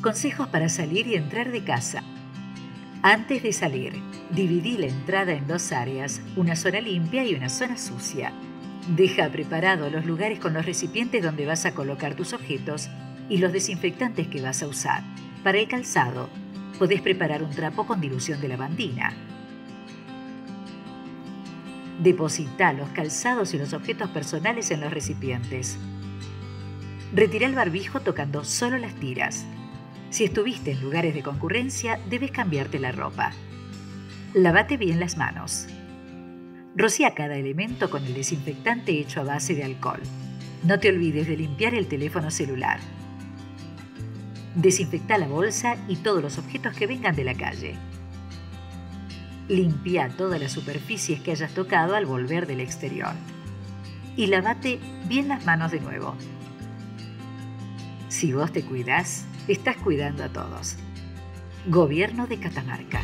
Consejos para salir y entrar de casa. Antes de salir, dividí la entrada en dos áreas, una zona limpia y una zona sucia. Deja preparado los lugares con los recipientes donde vas a colocar tus objetos y los desinfectantes que vas a usar. Para el calzado, podés preparar un trapo con dilución de lavandina. Deposita los calzados y los objetos personales en los recipientes. Retira el barbijo tocando solo las tiras. Si estuviste en lugares de concurrencia, debes cambiarte la ropa. Lavate bien las manos. Rocía cada elemento con el desinfectante hecho a base de alcohol. No te olvides de limpiar el teléfono celular. Desinfecta la bolsa y todos los objetos que vengan de la calle. Limpia todas las superficies que hayas tocado al volver del exterior. Y lavate bien las manos de nuevo. Si vos te cuidas, estás cuidando a todos. Gobierno de Catamarca.